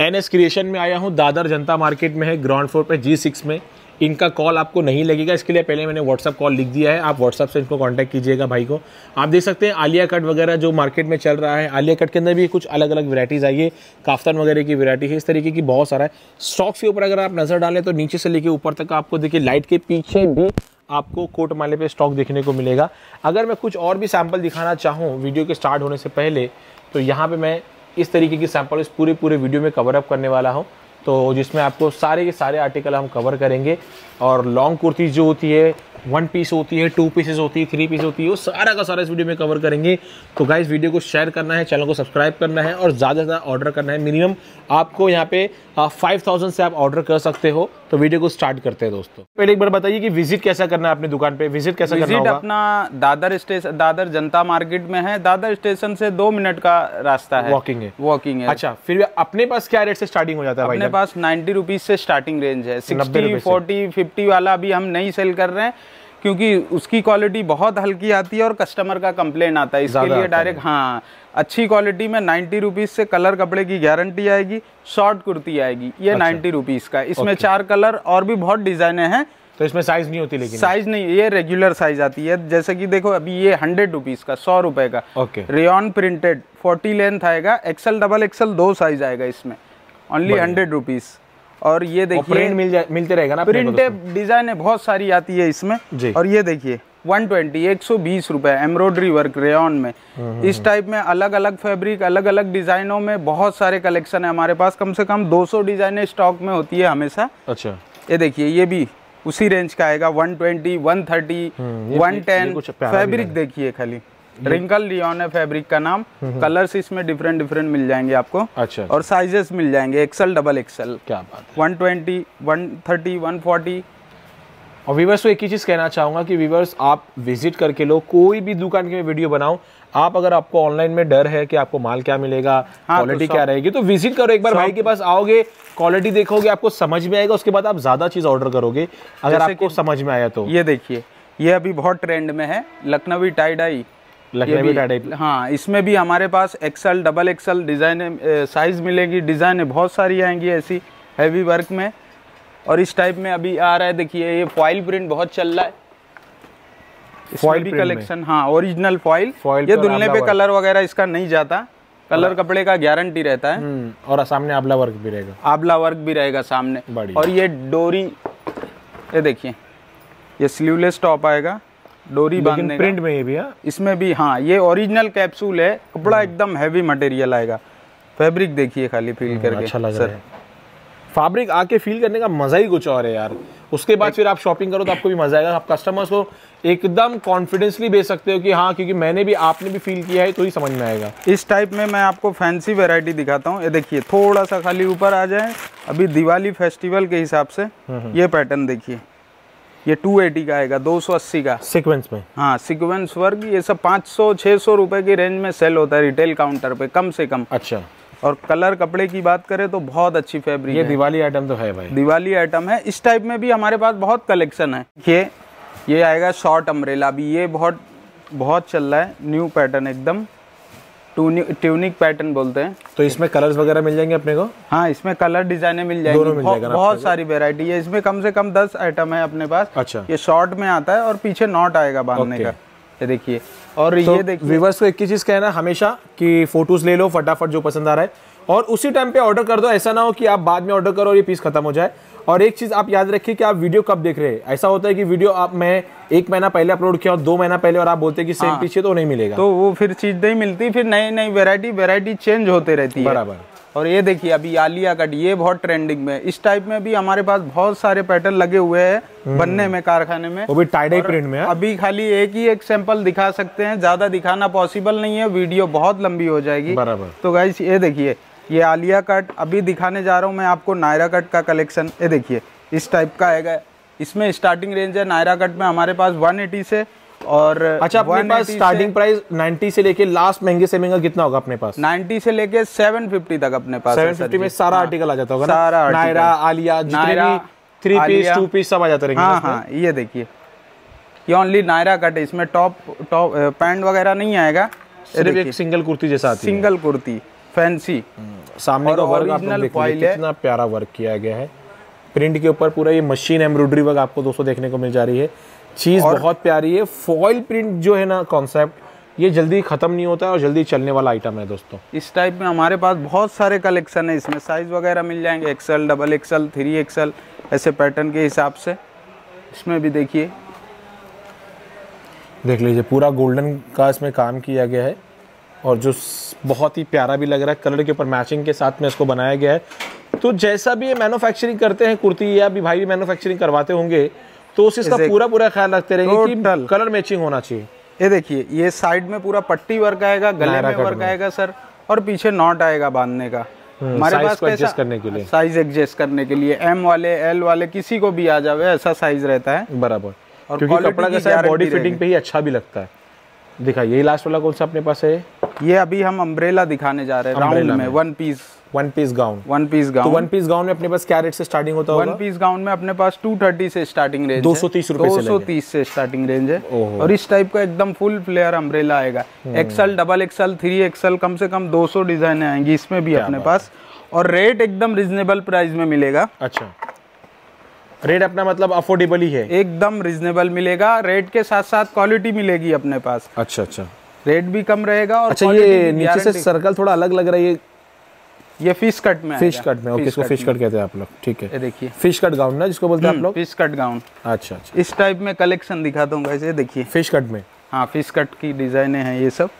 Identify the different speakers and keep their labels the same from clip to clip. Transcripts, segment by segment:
Speaker 1: N S creation में आया हूँ, दादर जनता मार्केट में है, ग्राउंड फ्लोर पे जी सिक्स में। इनका कॉल आपको नहीं लगेगा, इसके लिए पहले मैंने व्हाट्सअप कॉल लिख दिया है, आप व्हाट्सअप से इनको कांटेक्ट कीजिएगा भाई को। आप देख सकते हैं, आलिया कट वगैरह जो मार्केट में चल रहा है, आलिया कट के अंदर भी कुछ अलग अलग वैराइटीज़ आई है, काफ्तान वगैरह की वैरायटी है, इस तरीके की बहुत सारा है। स्टॉक्स के ऊपर अगर आप नज़र डालें तो नीचे से लेके ऊपर तक आपको देखिए लाइट के पीछे भी आपको कोट माले पे स्टॉक देखने को मिलेगा। अगर मैं कुछ और भी सैंपल दिखाना चाहूँ वीडियो के स्टार्ट होने से पहले तो यहाँ पर मैं इस तरीके की सैंपल इस पूरे पूरे वीडियो में कवर अप करने वाला हूँ। तो जिसमें आपको सारे के सारे आर्टिकल हम कवर करेंगे। और लॉन्ग कुर्ती जो होती है वन पीस होती है टू पीसेस होती है थ्री पीस होती है वो सारा का सारा इस वीडियो में कवर करेंगे। तो गाइस वीडियो को शेयर करना है चैनल को सब्सक्राइब करना है और ज़्यादा से ज़्यादा ऑर्डर करना है। मिनिमम आपको यहाँ पे फाइव थाउज़ेंड से आप ऑर्डर कर सकते हो। तो वीडियो को स्टार्ट करते हैं दोस्तों। पहले एक बार बताइए कि विज़िट कैसा करना है अपनी दुकान पे? विज़िट कैसा करना
Speaker 2: विज़िट
Speaker 1: होगा?
Speaker 2: अपना दादर स्टेशन दादर जनता मार्केट में है। दादर स्टेशन से दो मिनट का रास्ता है।
Speaker 1: वॉकिंग है।
Speaker 2: वॉकिंग है।
Speaker 1: अच्छा फिर अपने पास क्या रेट से स्टार्टिंग हो जाता है
Speaker 2: अपने पास नाइन्टी रुपीज़ से स्टार्टिंग रेंज है। सिक्सटी फोर्टी फिफ्टी वाला अभी हम नहीं सेल कर रहे हैं क्योंकि उसकी क्वालिटी बहुत हल्की आती है और कस्टमर का कंप्लेन आता है। इसके लिए डायरेक्ट हाँ। अच्छी क्वालिटी में नाइन्टी रुपीज़ से कलर कपड़े की गारंटी आएगी शॉर्ट कुर्ती आएगी। ये
Speaker 1: अच्छा।
Speaker 2: नाइन्टी रुपीज़ का। इसमें चार कलर और भी बहुत डिजाइने हैं।
Speaker 1: तो इसमें साइज़ नहीं होती लेकिन।
Speaker 2: साइज़ नहीं ये रेगुलर साइज़ आती है। जैसे कि देखो अभी ये हंड्रेड रुपीज़ का सौ रुपए का।
Speaker 1: Okay
Speaker 2: rayon printed forty length आएगा। एक्सल डबल एक्सल दो साइज़ आएगा इसमें। ओनली हंड्रेड रुपीज़ और ये देखिए
Speaker 1: प्रिंट मिल जाए मिलते रहेगा ना
Speaker 2: प्रिंटेड डिज़ाइन है बहुत सारी आती है इसमें। और ये देखिए 120 120 रुपए एम्ब्रॉयडरी वर्क रेयन में। इस टाइप में अलग अलग फैब्रिक अलग अलग डिजाइनों में बहुत सारे कलेक्शन है हमारे पास। कम से कम 200 डिजाइनें स्टॉक में होती है हमेशा।
Speaker 1: अच्छा।
Speaker 2: ये देखिए ये भी उसी रेंज का आएगा 120 130
Speaker 1: हम्म, ये- ये
Speaker 2: 110
Speaker 1: कुछ प्यारा
Speaker 2: फैब्रिक देखिए खाली। रिंकल लियोन है फैब्रिक का नाम। कलर्स इसमें डिफरेंट डिफरेंट मिल जाएँगे आपको।
Speaker 1: अच्छा
Speaker 2: और साइजेस मिल जाएँगे। एक्सल डबल एक्सल
Speaker 1: क्या बात है।
Speaker 2: 120 130 140
Speaker 1: और व्यूवर्स को एक ही चीज़ कहना चाहूँगा कि व्यूवर्स आप विज़िट करके लो। कोई भी दुकान की वीडियो बनाऊँ आप अगर आपको ऑनलाइन में डर है कि आपको माल क्या मिलेगा
Speaker 2: हाँ, तो
Speaker 1: क्वालिटी क्या रहेगी तो विज़िट करो एक बार। भाई के पास आओगे क्वालिटी देखोगे आपको समझ में आएगा उसके बाद आप ज़्यादा चीज़ ऑर्डर करोगे अगर आपको समझ में आया तो।
Speaker 2: ये देखिए ये अभी बहुत ट्रेंड में है। लखनवी टाई डाई
Speaker 1: लखनवी
Speaker 2: हाँ इसमें भी हमारे पास XL double XL design size मिलेगी डिज़ाइन बहुत सारी आएँगी ऐसी हैवी वर्क में। और इस टाइप में अभी आ रहा है देखिए ये फॉइल प्रिंट बहुत चल रहा है। फॉइल भी कलेक्शन हाँ ओरिजिनल फॉइल
Speaker 1: Foil
Speaker 2: ये
Speaker 1: और
Speaker 2: दुलने पे कलर वगैरह इसका नहीं जाता। कलर कपड़े का गारंटी रहता है।
Speaker 1: हम्म, और सामने आबला वर्क भी रहेगा।
Speaker 2: आबला वर्क भी रहेगा सामने। और ये डोरी ये देखिए ये स्लीवलेस टॉप आएगा। डोरी बांधने
Speaker 1: प्रिंट में ये भी हाँ।
Speaker 2: इसमें भी हाँ ये ओरिजिनल कैप्सूल है। कपड़ा एकदम हैवी मटेरियल आएगा। फैब्रिक देखिए खाली फील करके
Speaker 1: अच्छा लग
Speaker 2: सर
Speaker 1: रहा है। फैब्रिक आके फील करने का मज़ा ही कुछ और है यार। उसके बाद फिर आप शॉपिंग करो तो आपको भी मज़ा आएगा। आप कस्टमर्स को एकदम कॉन्फिडेंसली बेच सकते हो कि हाँ क्योंकि मैंने भी आपने भी फील किया है तो ही समझ में आएगा।
Speaker 2: इस टाइप में मैं आपको फैंसी वैरायटी दिखाता हूँ। ये देखिए थोड़ा सा खाली ऊपर आ जाए। अभी दिवाली फेस्टिवल के हिसाब से ये पैटर्न देखिए। ये 280 का आएगा 280 का।
Speaker 1: सीक्वेंस में।
Speaker 2: हाँ सीक्वेंस वर्क ये सब 500 600 रुपए की रेंज में सेल होता है रिटेल काउंटर पे कम से कम।
Speaker 1: अच्छा।
Speaker 2: और कलर कपड़े की बात करें तो बहुत अच्छी फैब्रिक
Speaker 1: ये
Speaker 2: है।
Speaker 1: दिवाली आइटम तो है भाई।
Speaker 2: दिवाली आइटम है। इस टाइप में भी हमारे पास बहुत कलेक्शन है। ये ये आएगा शॉर्ट अम्ब्रेला भी। ये बहुत बहुत चल रहा है। न्यू पैटर्न एकदम। ट्यूनिक पैटर्न बोलते हैं।
Speaker 1: तो इसमें कलर्स वगैरह मिल जाएँगे अपने को?
Speaker 2: हाँ इसमें कलर डिजाइने मिल जाएँगी।
Speaker 1: दोनों मिल जाएगा
Speaker 2: बहुत सारी वेरायटी है इसमें कम से कम दस आइटम है अपने पास।
Speaker 1: अच्छा।
Speaker 2: ये शॉर्ट में आता है और पीछे नॉट आएगा बांधने का। ये देखिए। और
Speaker 1: तो
Speaker 2: ये देखिए।
Speaker 1: व्यूवर्स को एक ही चीज़ कहना हमेशा कि फ़ोटोज़ ले लो फटाफट जो पसंद आ रहा है। और उसी टाइम पे ऑर्डर कर दो। ऐसा ना हो कि आप बाद में ऑर्डर करो और ये पीस खत्म हो जाए। और एक चीज़ आप याद रखिए कि आप वीडियो कब देख रहे हैं? ऐसा होता है कि वीडियो आप मैं एक महीना पहले अपलोड किया और दो महीना पहले और आप बोलते हैं कि सेम पीछे तो नहीं मिलेगा।
Speaker 2: तो वो फिर चीज़ नहीं मिलती फिर नई नई वेरायटी वेरायटी चेंज होते रहती है।
Speaker 1: बराबर।
Speaker 2: और ये देखिए अभी आलिया कट ये बहुत ट्रेंडिंग में इस टाइप में भी हमारे पास बहुत सारे पैटर्न लगे हुए हैं बनने में कारखाने में।
Speaker 1: वो भी टाई डाई प्रिंट में है।
Speaker 2: अभी खाली एक ही एक सैंपल दिखा सकते हैं ज़्यादा दिखाना पॉसिबल नहीं है वीडियो बहुत लंबी हो जाएगी।
Speaker 1: बराबर।
Speaker 2: तो गाइस ये देखिए ये आलिया कट अभी दिखाने जा रहा हूँ मैं आपको नायरा कट का कलेक्शन। ये देखिए इस टाइप का आएगा। इसमें स्टार्टिंग रेंज है नायरा कट में हमारे पास 180 से और
Speaker 1: अच्छा अपने पास स्टार्टिंग प्राइस 90 से लेके लास्ट महँगे से महँगा कितना होगा अपने पास?
Speaker 2: 90 से लेके 750 तक अपने पास है सर
Speaker 1: 750 में सारा आर्टिकल आ जाता होगा
Speaker 2: सारा
Speaker 1: Naira Alia
Speaker 2: Naira,
Speaker 1: three piece two piece सब आ जाते रहेंगे
Speaker 2: हाँ हाँ ये देखिए। ये ओनली नायरा कट है इसमें टॉप टॉप पैंट वगैरह नहीं आएगा।
Speaker 1: सिर्फ़ एक सिंगल कुर्ती जैसा
Speaker 2: सिंगल कुर्ती। फैंसी।
Speaker 1: सामने का वर्क आप। कितना प्यारा वर्क किया गया है। प्रिंट के ऊपर पूरा ये मशीन एम्ब्रॉयडरी वर्क आपको दोस्तों देखने को मिल जा रही है। चीज़ बहुत प्यारी है। फॉइल प्रिंट जो है ना कॉन्सेप्ट ये जल्दी खत्म नहीं होता है और जल्दी चलने वाला आइटम है दोस्तों।
Speaker 2: इस टाइप में हमारे पास बहुत सारे कलेक्शन है इसमें साइज़ वगैरह मिल जाएँगे XL double XL three XL ऐसे पैटर्न के हिसाब से। इसमें भी देखिए।
Speaker 1: देख लीजिए पूरा गोल्डन का इसमें काम किया गया है। और जो बहुत ही प्यारा भी लग रहा है कलर के ऊपर मैचिंग के साथ में इसको बनाया गया है। तो जैसा भी ये मैन्युफैक्चरिंग करते हैं कुर्ती या भी भाई भी मैन्युफैक्चरिंग करवाते होंगे तो उस इसका पूरा पूरा ख्याल रखते रहेंगे कि कलर मैचिंग होना चाहिए।
Speaker 2: ये देखिए ये साइड में पूरा पट्टी वर्क आएगा गले में वर्क आएगा सर और पीछे नॉट आएगा बांधने का।
Speaker 1: size को adjust करने के लिए।
Speaker 2: साइज़ एडजस्ट करने के लिए। एम वाले एल वाले किसी को भी आ जावे ऐसा साइज़ रहता है।
Speaker 1: बराबर।
Speaker 2: और
Speaker 1: क्योंकि कपड़ा
Speaker 2: की
Speaker 1: कैसा बॉडी फिटिंग पे ही अच्छा भी लगता है। दिखाइए ये लास्ट वाला कौन सा अपने पास है?
Speaker 2: ये अभी हम अम्ब्रेला दिखाने जा रहे हैं राउंड में। One piece
Speaker 1: one piece gown
Speaker 2: one piece
Speaker 1: तो
Speaker 2: गाउन
Speaker 1: वन पीस गाउन में अपने पास क्या रेट से स्टार्टिंग होता
Speaker 2: वन पीस गाउन में अपने पास 230 से स्टार्टिंग रेंज
Speaker 1: 230 रुपए से
Speaker 2: दो सौ तीस से स्टार्टिंग रेंज है। और इस टाइप का एकदम फुल फ्लेयर अम्ब्रेला आएगा। XL double XL three XL कम से कम 200 डिजाइने आएँगी इसमें भी अपने पास। और रेट एकदम रिजनेबल प्राइस में मिलेगा।
Speaker 1: अच्छा। रेट अपना मतलब अफोर्डेबल ही है।
Speaker 2: एकदम रिजनेबल मिलेगा। रेट के साथ साथ क्वालिटी मिलेगी अपने पास।
Speaker 1: अच्छा अच्छा।
Speaker 2: रेट भी कम रहेगा और
Speaker 1: अच्छा ये नीचे से सर्कल थोड़ा अलग लग रहा है ये
Speaker 2: ये फ़िश कट में
Speaker 1: फ़िश कट में ओके इसको फ़िश कट कहते हैं आप लोग ठीक
Speaker 2: ये
Speaker 1: है
Speaker 2: देखिए।
Speaker 1: फ़िश कट गाउन ना जिसको बोलते हैं आप लोग?
Speaker 2: फ़िश कट गाउन
Speaker 1: अच्छा अच्छा।
Speaker 2: इस टाइप में कलेक्शन दिखा दूँगा इसे देखिए।
Speaker 1: फ़िश कट में?
Speaker 2: हाँ फ़िश कट की डिजाइने हैं ये सब।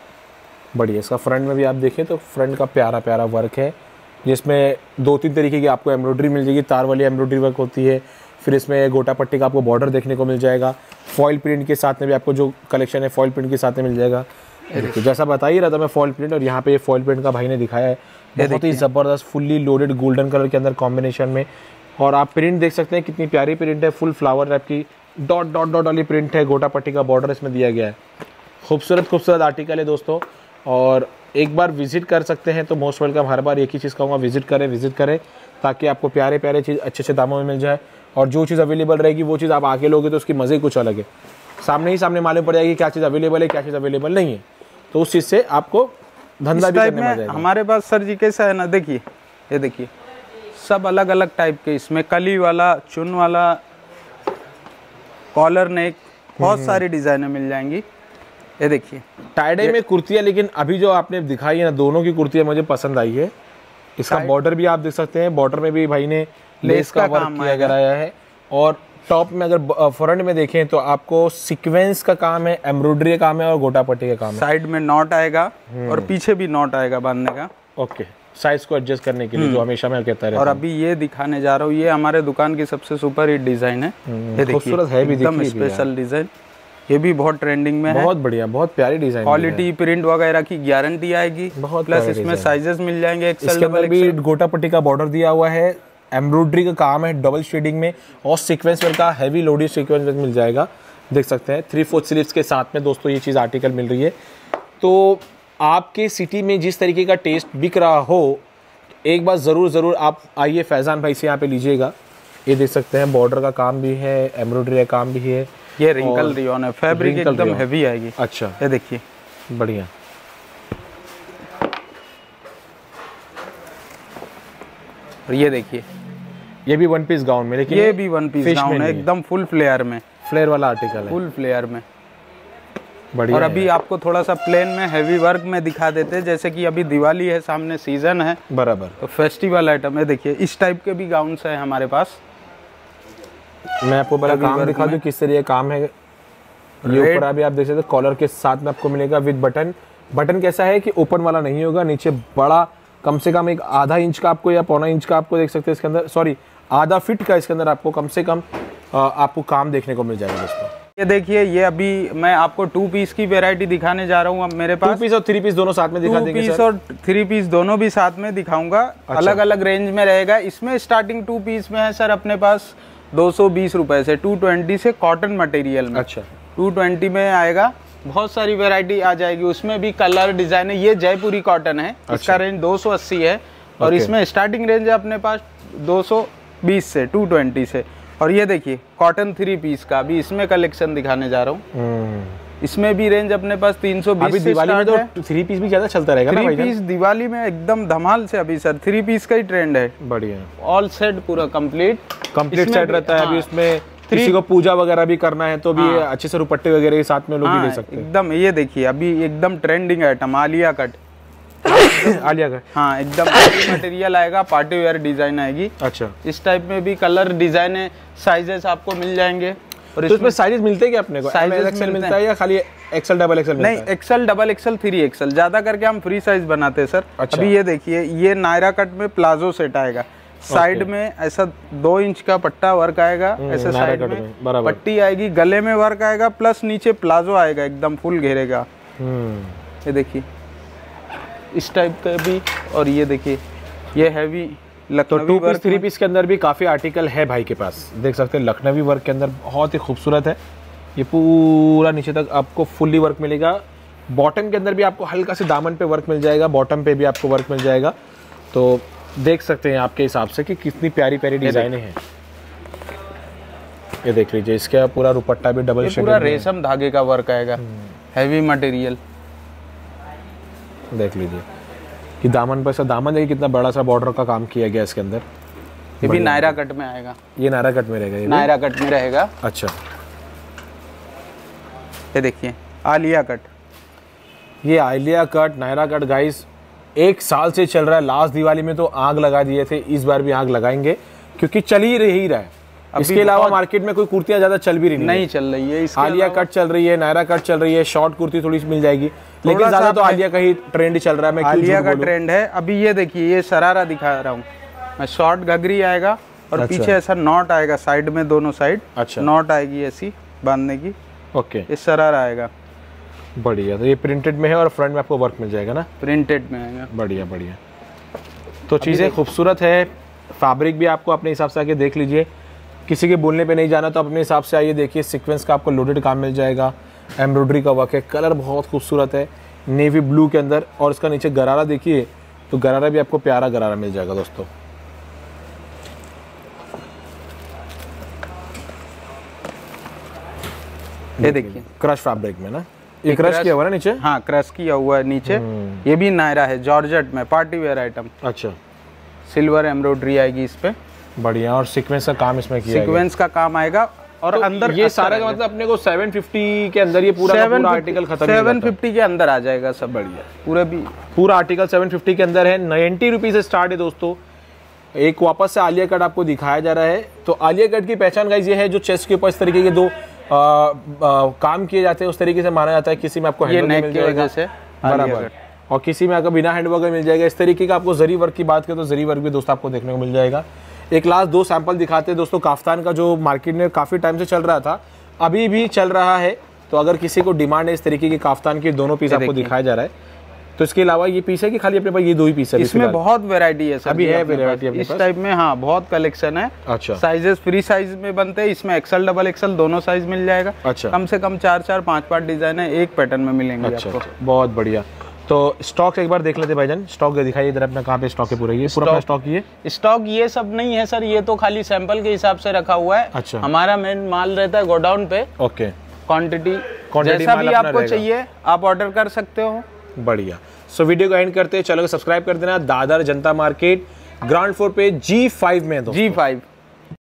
Speaker 1: बढ़िया इसका फ्रंट में भी आप देखें तो फ्रंट का प्यारा प्यारा वर्क है जिसमें दो तीन तरीके की आपको एम्ब्रॉयडरी मिल जाएगी तार वाली एम्ब्रॉयडरी वर्क होती है फिर इसमें गोटा पट्टी का आपको बॉर्डर देखने को मिल जाएगा। फॉइल प्रिंट के साथ में भी आपको जो कलेक्शन है फॉइल प्रिंट के साथ में मिल जाएगा। देखिए, जैसा बता ही रहा था मैं फॉइल प्रिंट और यहाँ पे ये फॉइल प्रिंट का भाई ने दिखाया है। बहुत ही ज़बरदस्त फुल्ली लोडेड गोल्डन कलर के अंदर कॉम्बिनेशन में। और आप प्रिंट देख सकते हैं कितनी प्यारी प्रिंट है फुल फ्लावर टाइप की डॉट डॉट डॉट वाली प्रिंट है। गोटा पट्टी का बॉर्डर इसमें दिया गया है। खूबसूरत खूबसूरत आर्टिकल है दोस्तों। और एक बार विज़िट कर सकते हैं तो मोस्ट वेलकम हर बार एक ही चीज़ कहूँगा विज़िट करें विज़िट करें ताकि आपको प्यारे प्यारे चीज़ अच्छे अच्छे दामों में मिल जाए। और जो चीज़ अवेलेबल रहेगी वो चीज़ आप आके लोगे तो उसकी मज़े कुछ अलग है। सामने ही सामने मालूम पड़ जाएगी क्या चीज़ अवेलेबल है क्या चीज़ अवेलेबल नहीं है। तो उस चीज़ से आपको धंधा भी करने में
Speaker 2: हमारे पास सर जी कैसा है ना देखिए ये देखिए सब अलग अलग टाइप के इसमें कली वाला चुन वाला कॉलर नेक बहुत सारी डिजाइनें मिल जाएँगी। ये देखिए
Speaker 1: टाइडे में कुर्तियाँ लेकिन अभी जो आपने दिखाई है ना दोनों की कुर्तियाँ मुझे पसंद आई है। इसका बॉर्डर भी आप देख सकते हैं बॉर्डर में भी भाई ने लेस का
Speaker 2: का
Speaker 1: वर्क
Speaker 2: काम
Speaker 1: किया गया है। और टॉप में अगर फ्रंट में देखें तो आपको सीक्वेंस का काम है एम्ब्रॉयडरी का काम है और गोटा पट्टी का काम है।
Speaker 2: साइड में नॉट आएगा
Speaker 1: हम्म।
Speaker 2: और पीछे भी नॉट आएगा बांधने का।
Speaker 1: ओके साइज़ को एडजस्ट करने के लिए जो हमेशा मैं कहता रहता
Speaker 2: और अभी ये दिखाने जा रहा हूँ ये हमारे दुकान की सबसे सुपर हिट डिज़ाइन है। ये
Speaker 1: खूबसूरत है भी,
Speaker 2: एकदम। स्पेशल डिज़ाइन ये भी बहुत ट्रेंडिंग में।
Speaker 1: है। बहुत बढ़िया बहुत प्यारी डिज़ाइन
Speaker 2: क्वालिटी प्रिंट वगैरह की गारंटी आएगी।
Speaker 1: बहुत
Speaker 2: प्लस इसमें साइजेस मिल जाएँगे एक्सेल
Speaker 1: अंदर भी गोटा पट्टी का बॉर्डर दिया हुआ है। एम्ब्रॉयडरी का काम है डबल शेडिंग में और सीक्वेंस वर्क का हैवी लोडी सीक्वेंस वर्क मिल जाएगा। देख सकते हैं थ्री फोर्थ स्लीव्स के साथ में दोस्तों ये चीज़ आर्टिकल मिल रही है। तो आपके सिटी में जिस तरीके का टेस्ट बिक रहा हो एक बार ज़रूर ज़रूर आप आइए फैज़ान भाई से यहाँ पे लीजिएगा। ये देख सकते हैं बॉर्डर का काम भी है एम्ब्रॉयडरी का काम भी है
Speaker 2: ये रिंकल रियोन है फैब्रिक एकदम हैवी आएगी।
Speaker 1: अच्छा।
Speaker 2: ये देखिए।
Speaker 1: बढ़िया।
Speaker 2: और ये देखिए।
Speaker 1: ये भी वन पीस गाउन में लेकिन
Speaker 2: ये भी वन पीस गाउन है एकदम फुल फ्लेयर में।
Speaker 1: फ्लेयर वाला आर्टिकल है।
Speaker 2: फुल फ्लेयर में।
Speaker 1: बढ़िया
Speaker 2: और अभी आपको थोड़ा सा प्लेन में हैवी वर्क में दिखा देते हैं जैसे कि अभी दिवाली है सामने सीज़न है।
Speaker 1: बराबर।
Speaker 2: तो फेस्टिवल आइटम है देखिए इस टाइप के भी गाउन्स हैं हमारे पास।
Speaker 1: मैं आपको पहले काम दिखा दूँ किस तरह काम है। ये ऊपर अभी आप देख सकते हैं कॉलर के साथ में आपको मिलेगा विद बटन बटन कैसा है कि ओपन वाला नहीं होगा नीचे बड़ा कम से कम एक आधा इंच का आपको या पौना इंच का आपको देख सकते हैं इसके अंदर। सॉरी आधा फिट का इसके अंदर आपको कम से कम आपको काम देखने को मिल जाएगा दोस्तों।
Speaker 2: ये देखिए ये अभी मैं आपको टू पीस की वेरायटी दिखाने जा रहा हूँ। अब मेरे पास
Speaker 1: टू
Speaker 2: पास
Speaker 1: और थ्री पीस दोनों साथ में दिखा
Speaker 2: टू
Speaker 1: देंगे
Speaker 2: पीस और थ्री पीस दोनों भी साथ में दिखाऊँगा।
Speaker 1: अच्छा।
Speaker 2: अलग अलग रेंज में रहेगा। इसमें स्टार्टिंग टू पीस में है सर अपने पास दो सौ बीस रुपए से टू ट्वेंटी से कॉटन मटेरियल में।
Speaker 1: अच्छा।
Speaker 2: टू ट्वेंटी में आएगा। बहुत सारी वैरायटी आ जाएगी। उसमें भी कलर डिज़ाइन है। ये जयपुरी कॉटन है। अच्छा। इसका रेंज 280 है। और. इसमें स्टार्टिंग रेंज है अपने पास 220 से 220 से और ये देखिए कॉटन थ्री पीस का। भी इसमें कलेक्शन दिखाने जा रहा हूँ।
Speaker 1: हम्म,
Speaker 2: इसमें भी रेंज अपने पास 320
Speaker 1: अभी
Speaker 2: से
Speaker 1: दिवाली में तो थ्री पीस भी ज़्यादा चलता रहेगा
Speaker 2: थ्री पीस दिवाली में एकदम धमाल से अभी सर थ्री पीस का ही ट्रेंड है।
Speaker 1: बढ़िया।
Speaker 2: ऑल सेट पूरा कंप्लीट
Speaker 1: कंप्लीट सेट रहता है
Speaker 2: हाँ।
Speaker 1: अभी उसमें। किसी को पूजा वगैरह भी करना है तो भी हाँ, अच्छे से रुपट्टे वगैरह के साथ में लोग भी ले सकते हैं।
Speaker 2: एकदम ये देखिए अभी एकदम trending item Alia cut.
Speaker 1: Alia का
Speaker 2: हाँ एकदम मटेरियल आएगा पार्टी वेयर डिज़ाइन आएगी।
Speaker 1: अच्छा।
Speaker 2: इस टाइप में भी कलर डिज़ाइन है साइजेस आपको मिल जाएँगे। और
Speaker 1: तो इसमें साइजेस मिलते हैं क्या अपने को? साइजेस एक्सेल
Speaker 2: मिलता
Speaker 1: है या खाली एक्सेल डबल एक्सेल
Speaker 2: नहीं XL double XL three XL ज़्यादा करके हम फ्री साइज़ बनाते हैं सर
Speaker 1: अच्छा।
Speaker 2: अभी ये देखिए ये नायरा कट में प्लाजो सेट आएगा। साइड में ऐसा दो इंच का पट्टा वर्क आएगा ऐसे साइड में
Speaker 1: में,
Speaker 2: पट्टी आएगी गले में वर्क आएगा प्लस नीचे प्लाजो आएगा एकदम फुल घेरेगा।
Speaker 1: हम्म।
Speaker 2: ये देखिए इस टाइप का भी और ये देखिए ये हैवी
Speaker 1: तो टू पीस थ्री पीस के अंदर भी काफ़ी आर्टिकल है भाई के पास। देख सकते हैं लखनवी वर्क के अंदर बहुत ही खूबसूरत है। ये पूरा नीचे तक आपको फुल्ली वर्क मिलेगा। बॉटम के अंदर भी आपको हल्का से दामन पे वर्क मिल जाएगा बॉटम पे भी आपको वर्क मिल जाएगा। तो देख सकते हैं आपके हिसाब से कि कितनी प्यारी प्यारी डिजाइनें हैं। ये देख लीजिए इसका पूरा दुपट्टा भी डबल
Speaker 2: पूरा रेशम धागे का वर्क आएगा।
Speaker 1: हम्म।
Speaker 2: हैवी मटेरियल
Speaker 1: देख लीजिए कि दामन पर ऐसा दामन देखिए कितना बड़ा सा बॉर्डर का काम किया गया इसके अंदर।
Speaker 2: ये भी नायरा कट में आएगा।
Speaker 1: ये नारा कट में रहेगा
Speaker 2: नायरा कट में रहेगा।
Speaker 1: अच्छा।
Speaker 2: ये देखिए आलिया कट।
Speaker 1: ये Alia cut Naira cut guys एक साल से चल रहा है लास्ट दिवाली में तो आग लगा दिए थे इस बार भी आग लगाएँगे क्योंकि चल ही रही रहा है। इसके अलावा मार्केट में कोई कुर्तियाँ ज़्यादा चल भी रही नहीं
Speaker 2: नहीं चल रही है
Speaker 1: आलिया कट चल रही है नायरा कट चल रही है शॉर्ट कुर्ती थोड़ी सी मिल जाएगी लेकिन ज़्यादा तो आलिया का ही ट्रेंड चल रहा है मैं
Speaker 2: आलिया का ट्रेंड है। अभी ये देखिए ये शरारा दिखा रहा हूँ। मैं शॉर्ट घगरी आएगा और
Speaker 1: अच्छा।
Speaker 2: पीछे ऐसा नॉट आएगा साइड में दोनों साइड
Speaker 1: अच्छा।
Speaker 2: नॉट आएगी ऐसी बांधने की।
Speaker 1: ओके
Speaker 2: ये शरारा आएगा।
Speaker 1: बढ़िया तो ये प्रिंटेड में है और फ्रंट में आपको वर्क मिल जाएगा ना?
Speaker 2: प्रिंटेड में आएगा।
Speaker 1: बढ़िया बढ़िया। तो चीज़ें खूबसूरत है फैब्रिक भी आपको अपने हिसाब से आके देख लीजिए। किसी के बोलने पे नहीं जाना तो अपने हिसाब से आइए देखिए सीक्वेंस का आपको लोडेड काम मिल जाएगा। एम्ब्रॉयडरी का वर्क है कलर बहुत खूबसूरत है नेवी ब्लू के अंदर और इसका नीचे गरारा देखिए तो गरारा भी आपको प्यारा गरारा मिल जाएगा दोस्तों।
Speaker 2: ये देखिए।
Speaker 1: क्रश फैब्रिक में ना? ये क्रश किया हुआ है नीचे?
Speaker 2: हाँ क्रश किया हुआ है नीचे।
Speaker 1: हम्म।
Speaker 2: ये भी नायरा है जॉर्जेट में पार्टी वेयर आइटम।
Speaker 1: अच्छा।
Speaker 2: सिल्वर एम्ब्रॉयडरी आएगी इस पे।
Speaker 1: बढ़िया और सीक्वेंस का काम इसमें किया गया।
Speaker 2: सीक्वेंस का काम आएगा और
Speaker 1: तो
Speaker 2: अंदर
Speaker 1: ये सारा का मतलब अपने को 750 के अंदर ये पूरा का पूरा आर्टिकल खत्म ही हो
Speaker 2: सेवन
Speaker 1: जाता। है।
Speaker 2: फिफ्टी के अंदर आ जाएगा सब बढ़िया। पूरे भी
Speaker 1: पूरा आर्टिकल 750 के अंदर है। नाइन्टी रुपीज़ से स्टार्ट है दोस्तों। एक वापस से आलिया कट आपको दिखाया जा रहा है। तो आलिया कट की पहचान गाइज़ ये है जो चेस्ट के ऊपर इस तरीके के दो आ, आ, काम किए जाते हैं उस तरीके से माना जाता है किसी में आपको
Speaker 2: ये
Speaker 1: हैंडवर्क
Speaker 2: नेक
Speaker 1: मिल जाएगा।
Speaker 2: से।
Speaker 1: बराबर। और किसी में आपको बिना हैंडवर्क मिल जाएगा इस तरीके का आपको जरी वर्क की बात करें तो जरी वर्क भी दोस्तों आपको देखने को मिल जाएगा। एक लास्ट दो सैंपल दिखाते हैं दोस्तों काफ्तान का जो मार्केट में काफ़ी टाइम से चल रहा था अभी भी चल रहा है। तो अगर किसी को डिमांड है इस तरीके की काफ्तान की दोनों पीस आपको दिखाया जा रहा है। तो इसके अलावा ये पीस है कि खाली अपने पास ये दो ही पीस है
Speaker 2: इसमें बहुत वेरायटी है सर
Speaker 1: अभी है
Speaker 2: अपने
Speaker 1: variety
Speaker 2: पास।
Speaker 1: अपने
Speaker 2: इस टाइप में हाँ बहुत कलेक्शन है।
Speaker 1: अच्छा।
Speaker 2: साइजेस फ्री साइज़ में बनते हैं इसमें एक्सल डबल एक्सल दोनों साइज़ मिल जाएगा।
Speaker 1: अच्छा।
Speaker 2: कम से कम चार चार पाँच पाँच डिज़ाइन है एक पैटर्न में मिलेंगे
Speaker 1: अच्छा अच्छा, बहुत बढ़िया। तो स्टॉक एक बार देख लेते भाईजान। स्टॉक दिखाइए इधर अपना कहाँ पे स्टॉक है पूरा ये? पूरा स्टॉक ये?
Speaker 2: स्टॉक ये सब नहीं है सर ये तो खाली सैंपल के हिसाब से रखा हुआ है।
Speaker 1: अच्छा।
Speaker 2: हमारा मेन माल रहता है गोडाउन पे।
Speaker 1: ओके
Speaker 2: क्वांटिटी जैसा भी आपको चाहिए आप ऑर्डर कर सकते हो।
Speaker 1: बढ़िया। सो वीडियो को एंड करते हैं। चलो सब्सक्राइब कर देना। दादर जनता मार्केट, ग्राउंड फ्लोर पे जी फाइव में दो
Speaker 2: जी फाइव